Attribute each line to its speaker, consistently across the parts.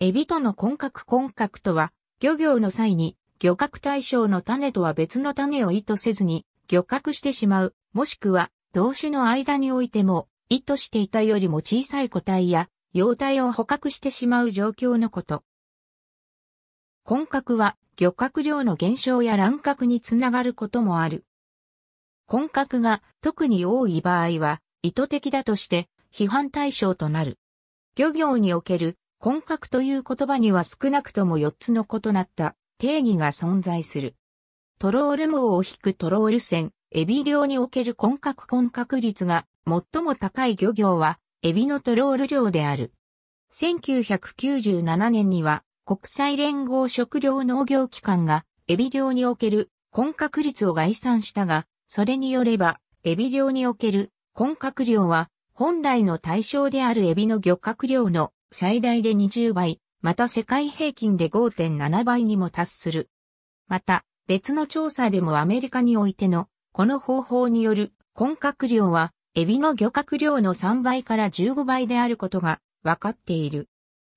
Speaker 1: エビとの混獲混獲とは、漁業の際に漁獲対象の種とは別の種を意図せずに漁獲してしまう、もしくは同種の間においても意図していたよりも小さい個体や幼体を捕獲してしまう状況のこと。混獲は漁獲量の減少や乱獲につながることもある。混獲が特に多い場合は意図的だとして批判対象となる。漁業における混獲という言葉には少なくとも4つの異なった定義が存在する。トロール網を引くトロール船、エビ漁における混獲混獲率が最も高い漁業はエビのトロール漁である。1997年には国際連合食糧農業機関がエビ漁における混獲率を概算したが、それによればエビ漁における混獲量は本来の対象であるエビの漁獲量の最大で20倍、また世界平均で5.7倍にも達する。また、別の調査でもアメリカにおいての、この方法による混獲量は、エビの漁獲量の3倍から15倍であることが分かっている。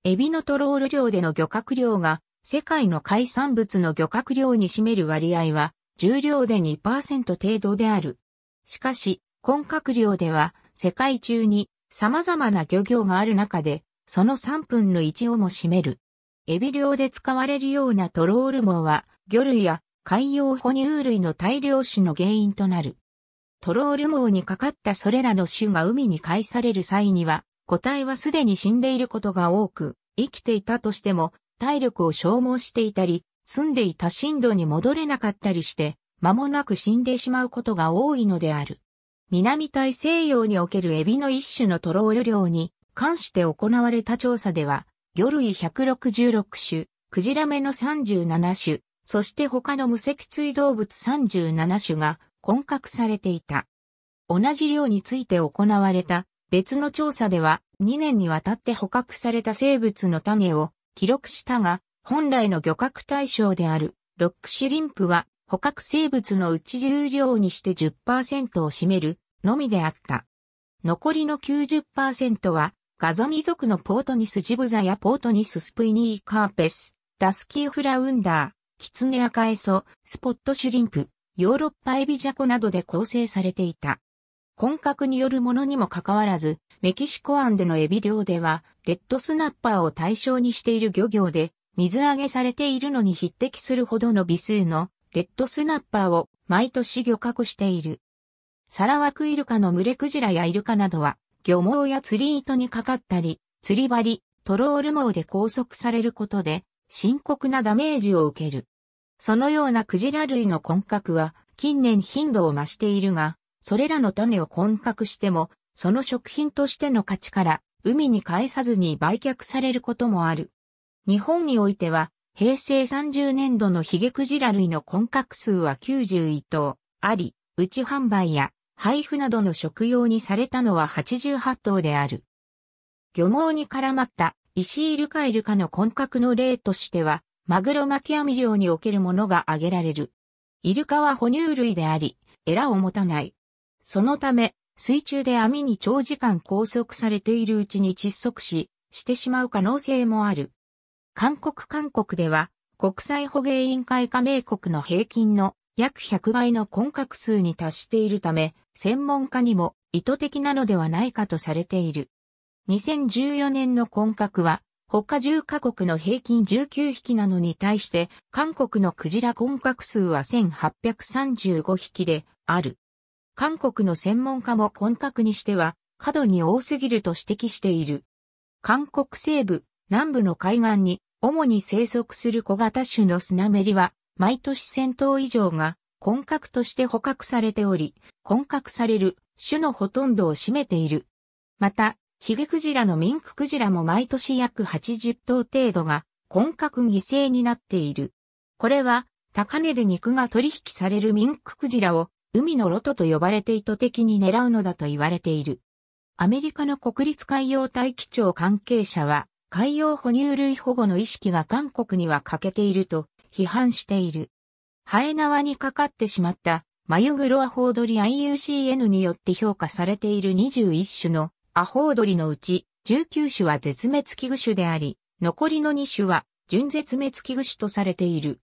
Speaker 1: エビのトロール量での漁獲量が、世界の海産物の漁獲量に占める割合は、重量で2%程度である。しかし、混獲量では、世界中に様々な漁業がある中で、その3分の1をも占める。エビ漁で使われるようなトロール網は、魚類や海洋哺乳類の大量死の原因となる。トロール網にかかったそれらの種が海に返される際には、個体はすでに死んでいることが多く、生きていたとしても、体力を消耗していたり、住んでいた震度に戻れなかったりして、間もなく死んでしまうことが多いのである。南大西洋におけるエビの一種のトロール漁に関して行われた調査では、魚類166種、クジラ目の37種、そして他の無脊椎動物37種が混獲されていた。同じ量について行われた別の調査では2年にわたって捕獲された生物の種を記録したが、本来の漁獲対象であるロックシュリンプは捕獲生物のうち重量にして10%を占めるのみであった。残りの90%はガザミ族のポートニスジブザやポートニススプイニーカーペス、ダスキーフラウンダー、キツネアカエソ、スポットシュリンプ、ヨーロッパエビジャコなどで構成されていた。混獲によるものにもかかわらず、メキシコ湾でのエビ漁では、レッドスナッパーを対象にしている漁業で、水揚げされているのに匹敵するほどの微数のレッドスナッパーを毎年漁獲している。サラワクイルカの群れクジラやイルカなどは漁網や釣り糸にかかったり、釣り針、トロール網で拘束されることで、深刻なダメージを受ける。そのようなクジラ類の根格は、近年頻度を増しているが、それらの種を根格しても、その食品としての価値から、海に返さずに売却されることもある。日本においては、平成30年度のヒゲクジラ類の根格数は91頭あり、内販売や配布などの食用にされたのは88頭である。漁網に絡まった石イルカイルカの根格の例としては、マグロ巻き網漁におけるものが挙げられる。イルカは哺乳類であり、エラを持たない。そのため、水中で網に長時間拘束されているうちに窒息死してしまう可能性もある。韓国韓国では、国際捕鯨委員会加盟国の平均の約100倍の根格数に達しているため、専門家にも意図的なのではないかとされている。2014年の根格は、他10カ国の平均19匹なのに対して、韓国のクジラ根格数は1835匹である。韓国の専門家も根格にしては、過度に多すぎると指摘している。韓国西部、南部の海岸に、主に生息する小型種のスナメリは、毎年1000頭以上が根格として捕獲されており、根格される種のほとんどを占めている。また、ヒゲクジラのミンククジラも毎年約80頭程度が根格犠牲になっている。これは、高値で肉が取引されるミンククジラを海のロトと呼ばれて意図的に狙うのだと言われている。アメリカの国立海洋大気庁関係者は、海洋哺乳類保護の意識が韓国には欠けていると批判している。ハエ縄にかかってしまったマユグロアホウドリ IUCN によって評価されている21種のアホウドリのうち19種は絶滅危惧種であり、残りの2種は準絶滅危惧種とされている。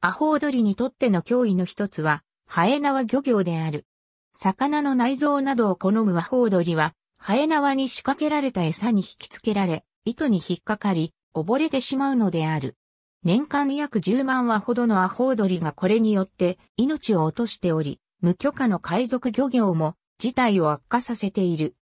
Speaker 1: アホウドリにとっての脅威の一つは、ハエ縄漁業である。魚の内臓などを好むアホウドリは、ハエ縄に仕掛けられた餌に引きつけられ、糸に引っかかり、溺れてしまうのである。年間約10万羽ほどのアホウドリがこれによって命を落としており、無許可の海賊漁業も事態を悪化させている。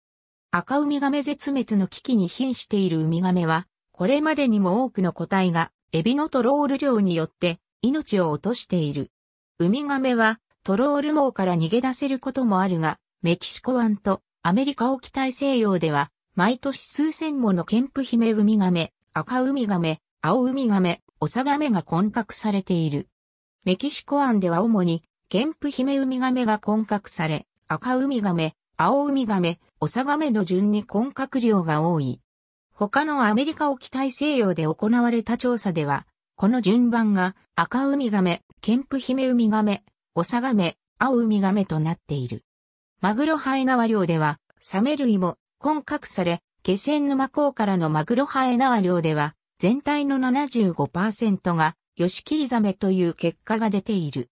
Speaker 1: 赤ウミガメ絶滅の危機に瀕しているウミガメは、これまでにも多くの個体がエビのトロール漁によって命を落としている。ウミガメはトロール網から逃げ出せることもあるが、メキシコ湾とアメリカ沖大西洋では、毎年数千ものケンプヒメウミガメ、赤ウミガメ、青ウミガメ、オサガメが混獲されている。メキシコ湾では主に、ケンプヒメウミガメが混獲され、赤ウミガメ、青ウミガメ、オサガメの順に混獲量が多い。他のアメリカ沖大西洋で行われた調査では、この順番が赤ウミガメ、ケンプヒメウミガメ、オサガメ、青ウミガメとなっている。マグロハエナワ漁では、サメ類も混獲され、気仙沼港からのマグロハエナワ漁では、全体の75%がヨシキリザメという結果が出ている。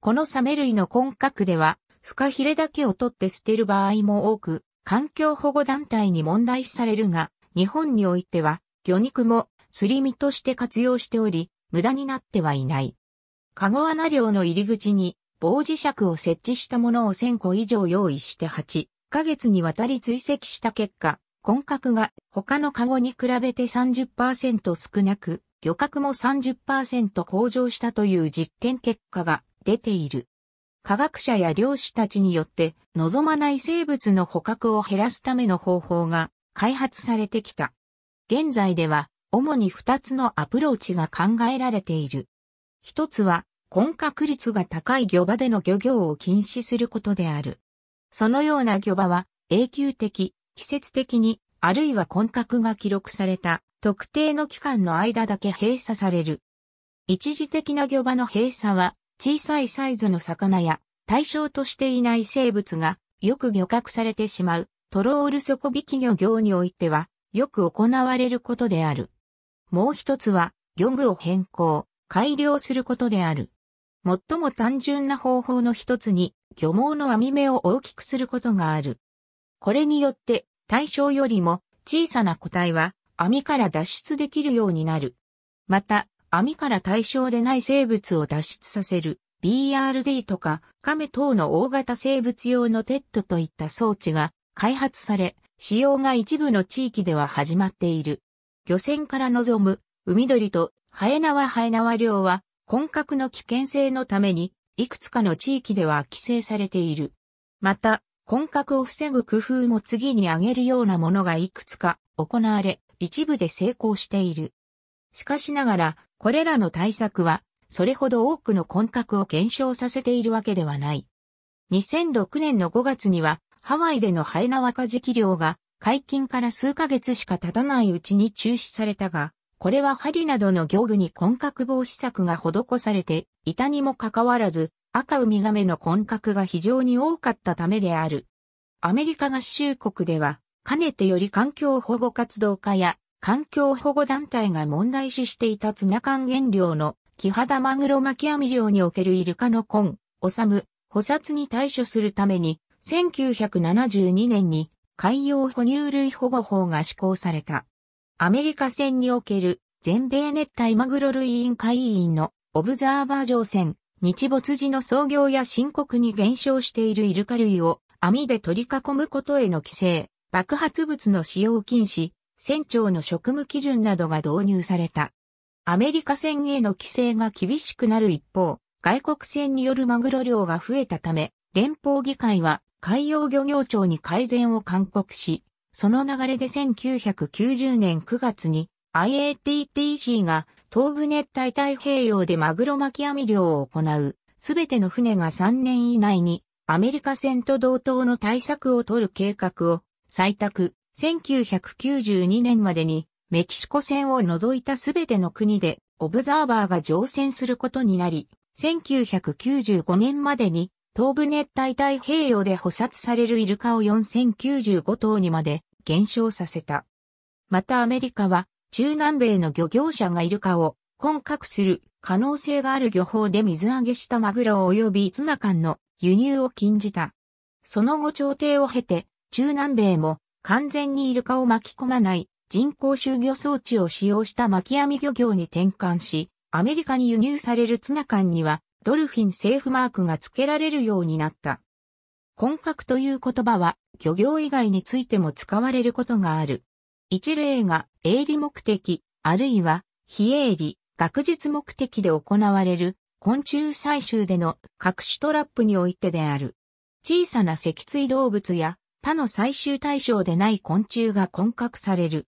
Speaker 1: このサメ類の混獲では、フカヒレだけを取って捨てる場合も多く、環境保護団体に問題視されるが、日本においては、魚肉もすり身として活用しており、無駄になってはいない。カゴ穴漁の入り口に棒磁石を設置したものを1000個以上用意して8ヶ月にわたり追跡した結果、根格が他のカゴに比べて30%少なく、漁獲も30%向上したという実験結果が出ている。科学者や漁師たちによって望まない生物の捕獲を減らすための方法が開発されてきた。現在では主に2つのアプローチが考えられている。一つは根確率が高い漁場での漁業を禁止することである。そのような漁場は永久的、季節的に、あるいは根格が記録された特定の期間の間だけ閉鎖される。一時的な漁場の閉鎖は、小さいサイズの魚や対象としていない生物がよく漁獲されてしまうトロール底引き漁業においてはよく行われることである。もう一つは漁具を変更、改良することである。最も単純な方法の一つに漁網の網目を大きくすることがある。これによって対象よりも小さな個体は網から脱出できるようになる。また、網から対象でない生物を脱出させる BRD とか亀等の大型生物用の TED といった装置が開発され、使用が一部の地域では始まっている。漁船から望む海鳥とハエナワハエナワ漁は根格の危険性のためにいくつかの地域では規制されている。また、混格を防ぐ工夫も次に挙げるようなものがいくつか行われ、一部で成功している。しかしながら、これらの対策は、それほど多くの混格を減少させているわけではない。2006年の5月には、ハワイでのハエナワカジキ漁が解禁から数ヶ月しか経たないうちに中止されたが、これは針などの漁具に混格防止策が施されていたにもかかわらず、赤ウミガメの混格が非常に多かったためである。アメリカ合衆国では、かねてより環境保護活動家や環境保護団体が問題視していたツナ缶原料の木肌マグロ巻き網漁におけるイルカの根、おさむ、捕殺に対処するために、1972年に海洋哺乳類保護法が施行された。アメリカ船における全米熱帯マグロ類委員会委員のオブザーバー乗船、日没時の操業や深刻に減少しているイルカ類を網で取り囲むことへの規制、爆発物の使用禁止、船長の職務基準などが導入された。アメリカ船への規制が厳しくなる一方、外国船によるマグロ漁が増えたため、連邦議会は海洋漁業庁に改善を勧告し、その流れで1990年9月に IATTC が東部熱帯太平洋でマグロ巻き網漁を行う、すべての船が3年以内にアメリカ船と同等の対策を取る計画を採択、1992年までにメキシコ船を除いたすべての国でオブザーバーが乗船することになり、1995年までに東部熱帯太平洋で捕殺されるイルカを4095頭にまで減少させた。またアメリカは中南米の漁業者がイルカを混獲する可能性がある漁法で水揚げしたマグロ及びツナ缶の輸入を禁じた。その後調停を経て、中南米も完全にイルカを巻き込まない人工収魚装置を使用した巻き網漁業に転換し、アメリカに輸入されるツナ缶にはドルフィンセーフマークが付けられるようになった。混獲という言葉は漁業以外についても使われることがある。一例が営利目的、あるいは非営利、学術目的で行われる昆虫採集での隠しトラップにおいてである。小さな脊椎動物や他の採集対象でない昆虫が混獲される。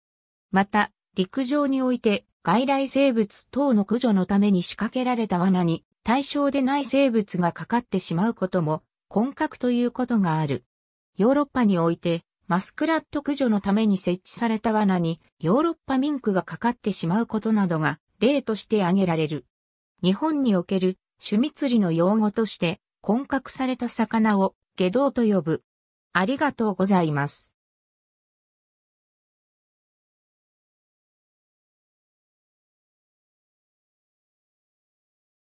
Speaker 1: また、陸上において外来生物等の駆除のために仕掛けられた罠に対象でない生物がかかってしまうことも混獲ということがある。ヨーロッパにおいてマスクラット駆除のために設置された罠にヨーロッパミンクがかかってしまうことなどが例として挙げられる。日本における趣味釣りの用語として混獲された魚を下道と呼ぶ。ありがとうございます。